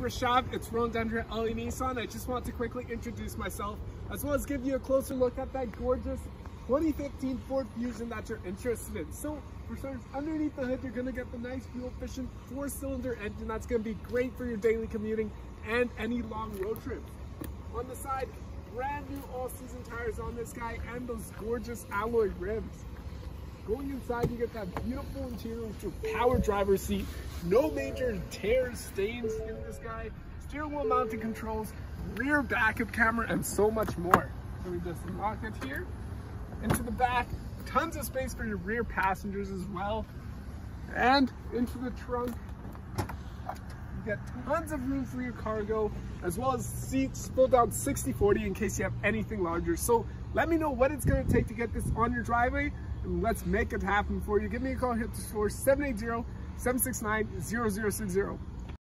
Rishav, it's Rhododendron L.A. Nissan. I just want to quickly introduce myself, as well as give you a closer look at that gorgeous 2015 Ford Fusion that you're interested in. So, for starters, underneath the hood, you're gonna get the nice fuel-efficient four-cylinder engine that's gonna be great for your daily commuting and any long road trips. On the side, brand new all-season tires on this guy and those gorgeous alloy rims. Going inside, you get that beautiful interior with your power driver seat. No major tears, stains in this guy. Steering wheel mounted controls, rear backup camera, and so much more. So we just lock it here. Into the back, tons of space for your rear passengers as well. And into the trunk, you get tons of room for your cargo, as well as seats fold down 60-40 in case you have anything larger. So let me know what it's gonna take to get this on your driveway and let's make it happen for you. Give me a call here at the store, 780-769-0060.